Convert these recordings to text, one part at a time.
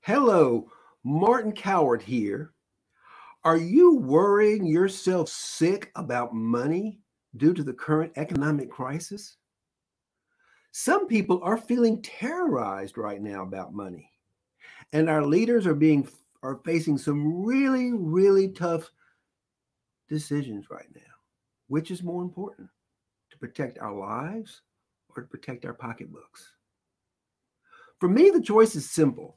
Hello, Martin Coward here. Are you worrying yourself sick about money due to the current economic crisis? Some people are feeling terrorized right now about money. And our leaders are being are facing some really really tough decisions right now. Which is more important? To protect our lives or to protect our pocketbooks? For me the choice is simple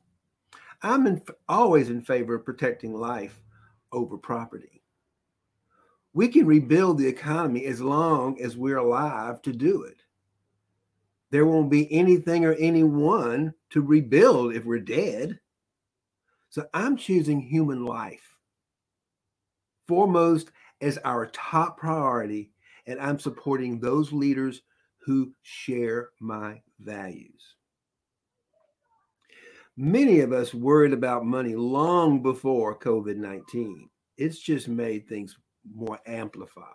I'm in, always in favor of protecting life over property. We can rebuild the economy as long as we're alive to do it. There won't be anything or anyone to rebuild if we're dead. So I'm choosing human life foremost as our top priority, and I'm supporting those leaders who share my values. Many of us worried about money long before COVID 19. It's just made things more amplified.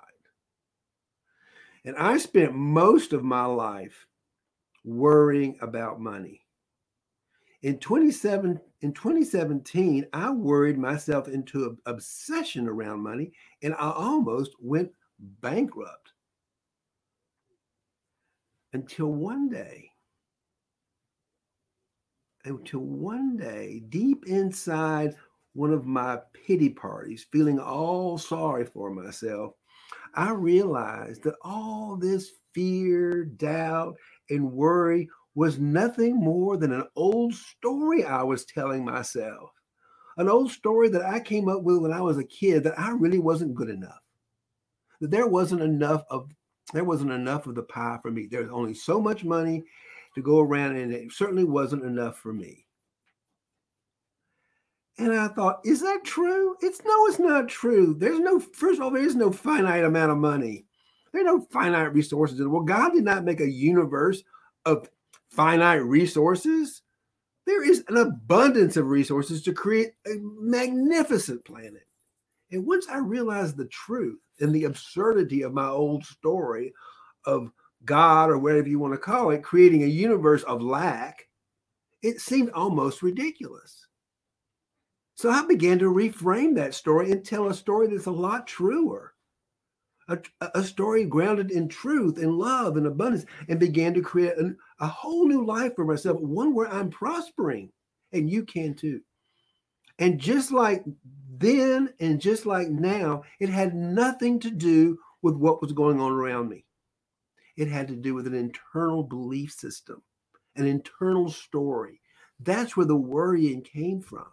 And I spent most of my life worrying about money. In 27 in 2017, I worried myself into an obsession around money and I almost went bankrupt. Until one day until one day, deep inside one of my pity parties, feeling all sorry for myself, I realized that all this fear, doubt, and worry was nothing more than an old story I was telling myself. An old story that I came up with when I was a kid that I really wasn't good enough. That there wasn't enough of there wasn't enough of the pie for me. There's only so much money to go around, and it certainly wasn't enough for me. And I thought, is that true? It's no, it's not true. There's no, first of all, there is no finite amount of money. There are no finite resources world. God did not make a universe of finite resources. There is an abundance of resources to create a magnificent planet. And once I realized the truth and the absurdity of my old story of God or whatever you want to call it, creating a universe of lack, it seemed almost ridiculous. So I began to reframe that story and tell a story that's a lot truer. A, a story grounded in truth and love and abundance, and began to create an, a whole new life for myself, one where I'm prospering, and you can too. And just like then and just like now, it had nothing to do with what was going on around me. It had to do with an internal belief system, an internal story. That's where the worrying came from.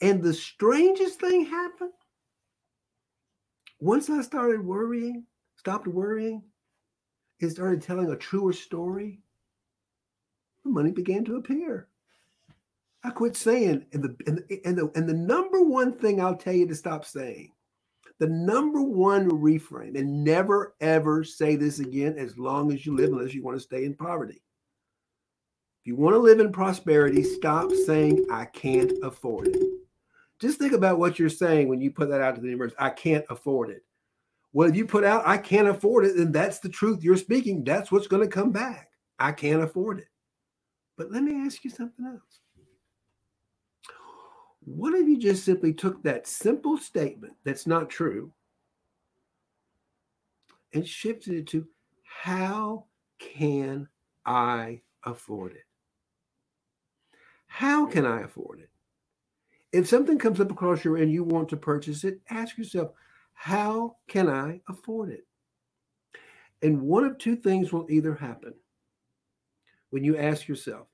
And the strangest thing happened once I started worrying, stopped worrying, and started telling a truer story, the money began to appear. I quit saying, and the, and the, and the, and the number one thing I'll tell you to stop saying the number one reframe, and never ever say this again as long as you live, unless you want to stay in poverty. If you want to live in prosperity, stop saying, I can't afford it. Just think about what you're saying when you put that out to the universe. I can't afford it. Well, if you put out, I can't afford it, then that's the truth you're speaking. That's what's going to come back. I can't afford it. But let me ask you something else. What if you just simply took that simple statement that's not true and shifted it to how can I afford it? How can I afford it? If something comes up across your and you want to purchase it, ask yourself, how can I afford it? And one of two things will either happen when you ask yourself,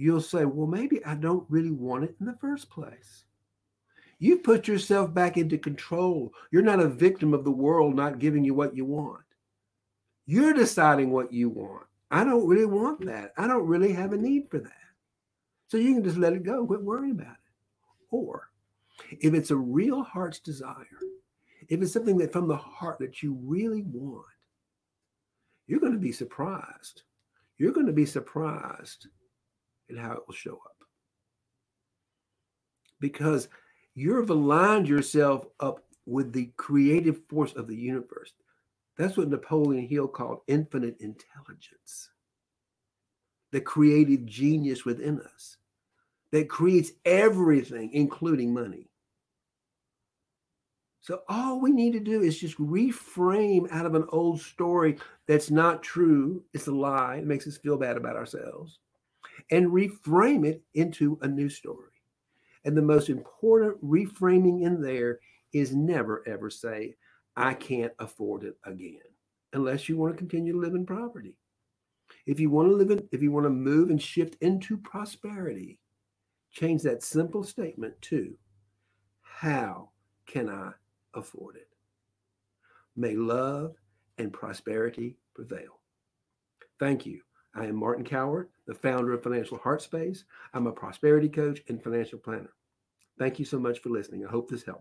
you'll say, well, maybe I don't really want it in the first place. You've put yourself back into control. You're not a victim of the world not giving you what you want. You're deciding what you want. I don't really want that. I don't really have a need for that. So you can just let it go, quit worrying about it. Or if it's a real heart's desire, if it's something that from the heart that you really want, you're going to be surprised. You're going to be surprised and how it will show up. Because you've aligned yourself up with the creative force of the universe. That's what Napoleon Hill called infinite intelligence. the creative genius within us that creates everything, including money. So all we need to do is just reframe out of an old story that's not true. It's a lie. It makes us feel bad about ourselves and reframe it into a new story. And the most important reframing in there is never ever say, I can't afford it again, unless you want to continue to live in poverty. If you want to live in, if you want to move and shift into prosperity, change that simple statement to, How can I afford it. May love and prosperity prevail. Thank you. I am Martin Coward, the founder of Financial Heart Space. I'm a prosperity coach and financial planner. Thank you so much for listening. I hope this helps.